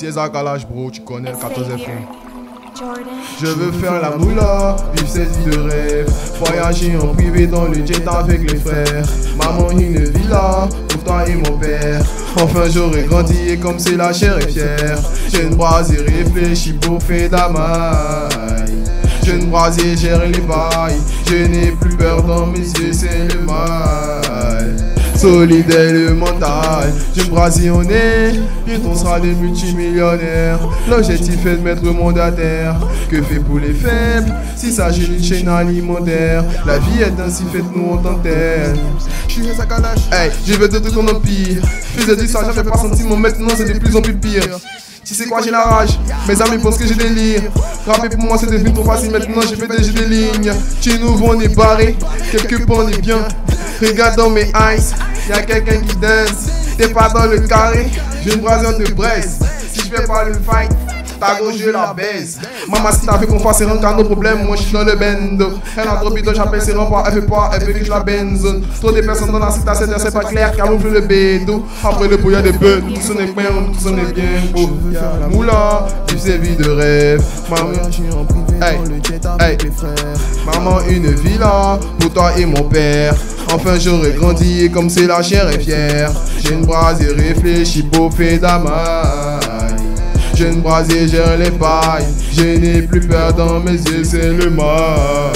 C'est Zakalage, bro, tu connais le 14 FM. Je veux faire la moula, vivre cette vie de rêve. Voyager en privé dans le jet avec les frères. Maman, une villa pour toi et mon père. Enfin, j'aurai grandi et comme c'est la chair est fière. Jeune brasier réfléchi pour faire d'amaille. Jeune brasier gère les bails. Je n'ai plus peur dans mes yeux, c'est le. Solide est le mental, brasier on est, bientôt on sera des multimillionnaires. L'objectif est de mettre le monde à terre. Que fait pour les faibles S'il s'agit d'une chaîne alimentaire, la vie est ainsi faite, nous on Kalash. Hey, je veux de ton empire. Fils de ça, j'avais pas sentiment, maintenant c'est de plus en plus pire. Tu sais quoi, j'ai la rage. Mes amis pensent que j'ai des lire. Rapper pour moi, c'est devenu trop facile. Maintenant, j'ai fait des, des lignes. Chez nous, on est barré. Quelque part, on est bien. Regarde dans mes eyes. Y'a quelqu'un qui danse. T'es pas dans le carré. J'ai une brassière de Brest. Si je fais pas le fight. Ta gauche, je la baise. Maman, si t'as fait qu'on fasse, c'est un nos problèmes. Moi, je suis dans le bend. Elle a trop bidon, j'appelle ses remparts. Elle fait pas, elle veut que la benze. Trop de personnes dans la cité, c'est pas clair. Camoufle le bédo. Après le brouillard des bœufs, tout sonne bien, tout sonne bien beau. Moula, tu sais, vie de rêve. Maman, Hey. Hey. Maman, une villa pour toi et mon père. Enfin, j'aurai grandi et comme c'est la chair est fière. J'ai une brasier réfléchie pour faire d'amaille. J'ai une brasier gère les pailles. Je n'ai plus peur dans mes yeux, c'est le mal.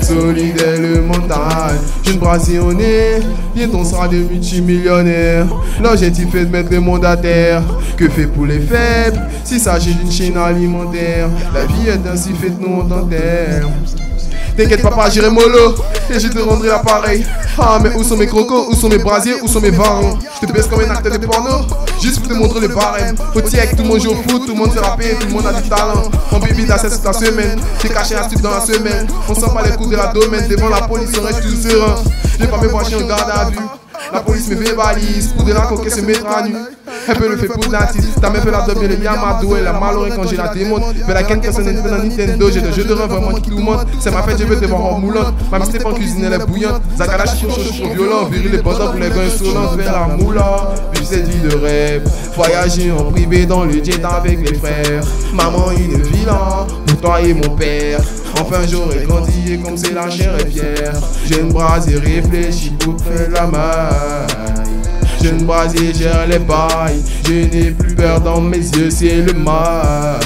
Solide est le mental. Jeune brasier on est, bientôt sera des multimillionnaires. L'objectif est de mettre le monde à terre. Que fait pour les faibles? S'il s'agit d'une chaîne alimentaire, la vie est ainsi faite, nous on. T'inquiète papa, j'irai mollo et je te rendrai l'appareil. Ah mais où sont mes crocos, où sont mes brasiers, où sont mes varons Je te baisse comme un acteur de porno, juste pour te montrer le barème. Au tiec, tout le monde joue au foot, tout le monde se rapper, tout le monde a du talent. On baby d'assez toute la semaine, j'ai caché un slip dans la semaine. On sent pas les coups de la domaine, devant la police on reste tout serein. J'ai pas mes brancher en garde à vue. La police me verbalise, pour de la coquette se mettre à nu. Un peu le fait pour l'artiste, t'as même fait la double, le Yamado et la malorée quand j'ai la démonte. Mais la personne n'est dans Nintendo, j'ai des jeux de rêve vraiment qui le monde. C'est ma fête, je veux te voir en moulante. Ma mère pas en cuisine, elle est bouillante. Zakala, chaud, chaud, violent, viril les bandants pour les gars insolents, vers la moula. Vivre cette vie de rêve, voyager en privé dans le jet avec les frères. Maman, une villa, pour toi et mon père. Enfin j'aurai grandi et comme c'est la chair est fière Jeune brasier réfléchis pour faire la maille Jeune brasier gère les pailles. Je n'ai plus peur dans mes yeux c'est le mal.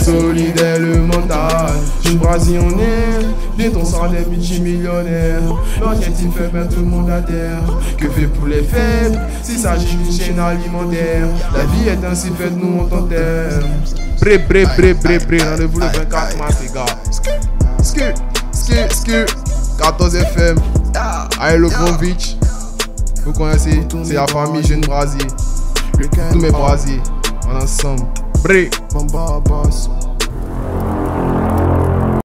Solide est le mental. Jeune brasier on est Bientôt on sera des multimillionnaires. L'objectif est mettre le monde à terre. Que fait pour les faibles? S'il s'agit d'une chaîne alimentaire. La vie est ainsi faite nous on t'enterre Bré bré bré bré bré Rendez-vous le 24 mars les gars. Ski, ski, ski, 14 FM, Aïlo Beach. Vous connaissez, c'est la famille Jeune Brasier. Tous mes brasiers, on ensemble. Bré.